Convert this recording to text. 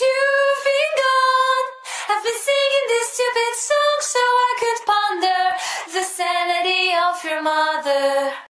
you've been gone. I've been singing this stupid song so I could ponder the sanity of your mother.